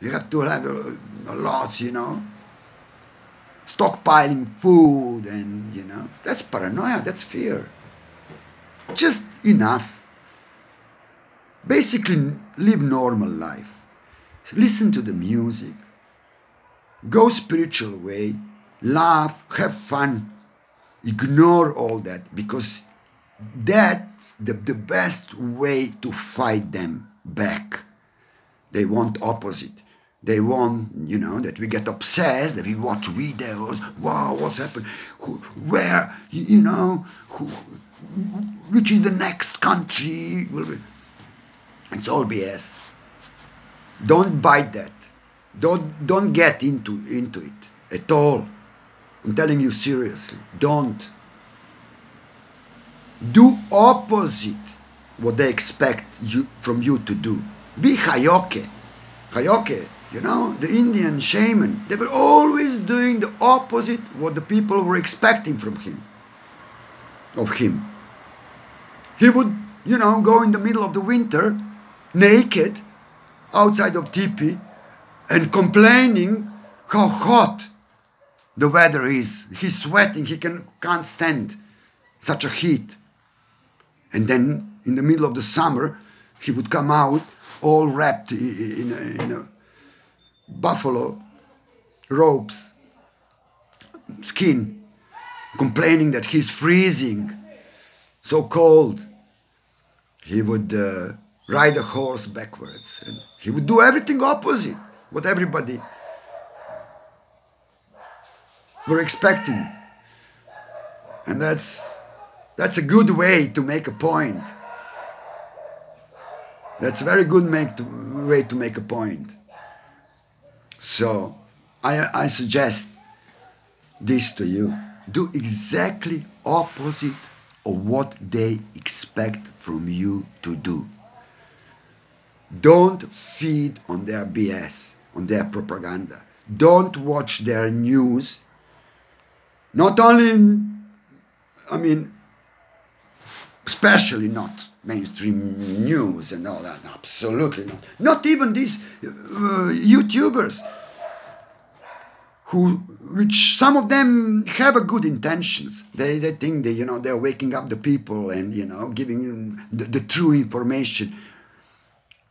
You have to have a, a lot, you know. Stockpiling food and, you know, that's paranoia, that's fear. Just enough. Basically, live normal life. Listen to the music. Go spiritual way. Laugh, have fun. Ignore all that because that's the, the best way to fight them back. They want opposite. They want, you know, that we get obsessed, that we watch videos. Wow, what's happened? Who, where, you know, who, which is the next country? It's all BS. Don't bite that. Don't don't get into into it at all. I'm telling you seriously. Don't. Do opposite what they expect you from you to do. Be Heyoka. Heyoka, you know, the Indian shaman, they were always doing the opposite what the people were expecting from him. Of him. He would, you know, go in the middle of the winter, naked, outside of teepee, and complaining how hot the weather is. He's sweating, he can, can't stand such a heat. And then in the middle of the summer, he would come out all wrapped in in a buffalo robes, skin, complaining that he's freezing, so cold. He would uh, ride a horse backwards, and he would do everything opposite what everybody were expecting. And that's that's a good way to make a point. That's a very good to, way to make a point. So I, I suggest this to you. Do exactly opposite of what they expect from you to do. Don't feed on their BS, on their propaganda. Don't watch their news. Not only, I mean, especially not mainstream news and all that. Absolutely not. Not even these uh, YouTubers, who, which some of them have a good intentions. They, they think they, you know, they're waking up the people and you know giving the, the true information.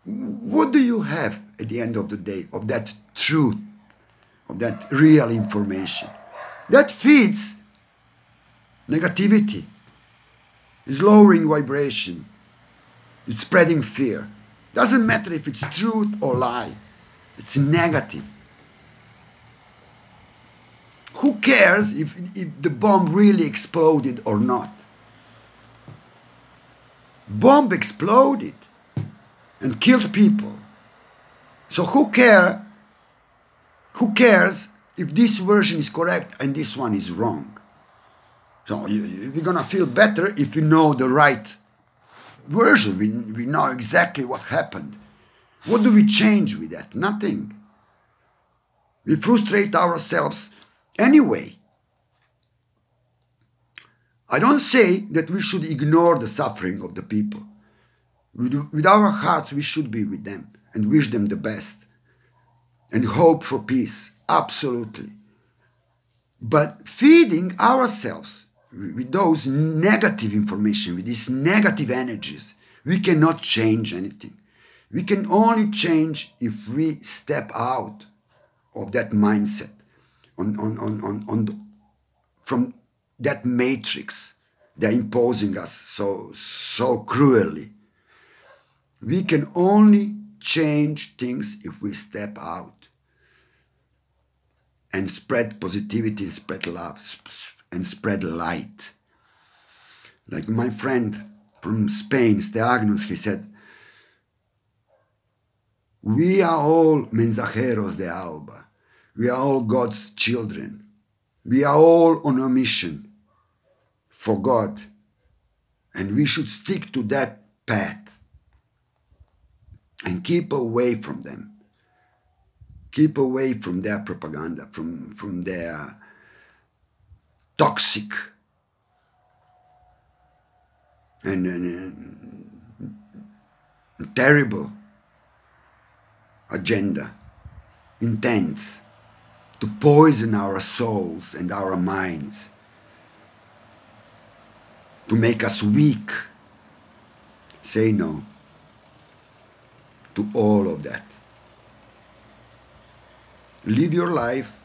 What do you have at the end of the day of that truth, of that real information? That feeds negativity is lowering vibration, it's spreading fear. Doesn't matter if it's truth or lie, it's negative. Who cares if, if the bomb really exploded or not? Bomb exploded and killed people. So who care? Who cares if this version is correct and this one is wrong? So we're gonna feel better if we know the right version. We, we know exactly what happened. What do we change with that? Nothing. We frustrate ourselves anyway. I don't say that we should ignore the suffering of the people. With, with our hearts, we should be with them and wish them the best and hope for peace. Absolutely. But feeding ourselves with those negative information, with these negative energies, we cannot change anything. We can only change if we step out of that mindset, on, on, on, on, on the, from that matrix they're imposing us so, so cruelly. We can only change things if we step out and spread positivity, spread love, and spread light. Like my friend from Spain, Steagnus, he said, we are all mensajeros de alba. We are all God's children. We are all on a mission for God. And we should stick to that path and keep away from them. Keep away from their propaganda, from, from their toxic and, and, and terrible agenda. intends to poison our souls and our minds, to make us weak. Say no to all of that. Live your life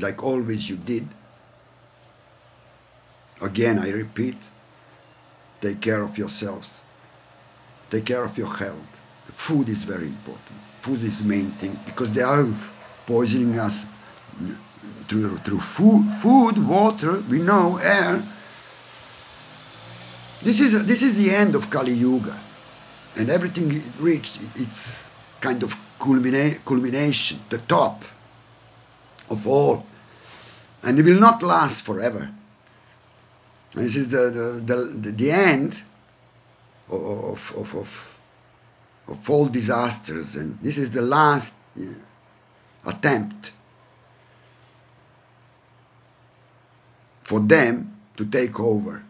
like always you did. Again, I repeat, take care of yourselves. Take care of your health. Food is very important. Food is main thing because they are poisoning us through, through food, food, water, we know, air. This is, this is the end of Kali Yuga. And everything reached its kind of culmina culmination, the top of all. And it will not last forever. This is the, the, the, the end of, of, of, of all disasters. And this is the last yeah, attempt for them to take over.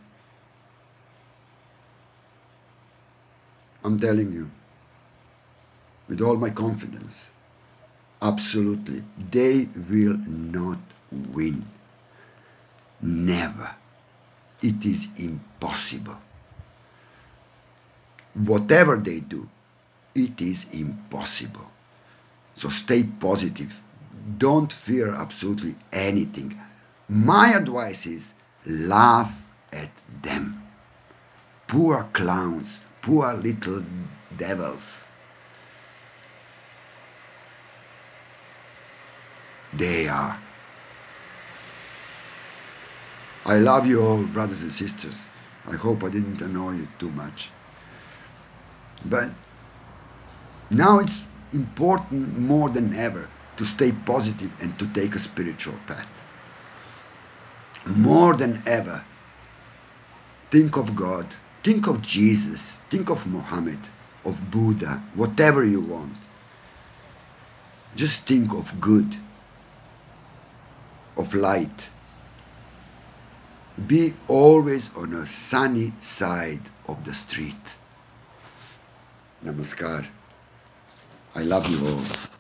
I'm telling you, with all my confidence, absolutely, they will not win. Never. It is impossible. Whatever they do, it is impossible. So stay positive. Don't fear absolutely anything. My advice is laugh at them. Poor clowns, poor little devils. They are. I love you all, brothers and sisters. I hope I didn't annoy you too much. But now it's important more than ever to stay positive and to take a spiritual path. More than ever, think of God, think of Jesus, think of Muhammad, of Buddha, whatever you want. Just think of good, of light. Be always on a sunny side of the street. Namaskar. I love you all.